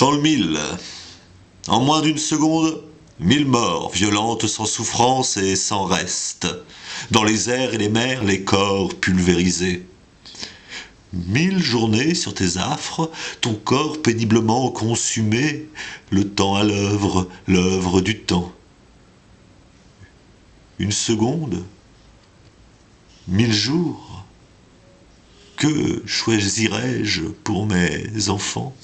Quand le mille, en moins d'une seconde, mille morts, violentes sans souffrance et sans reste, dans les airs et les mers, les corps pulvérisés. Mille journées sur tes affres, ton corps péniblement consumé, le temps à l'œuvre, l'œuvre du temps. Une seconde, mille jours, que choisirais-je pour mes enfants?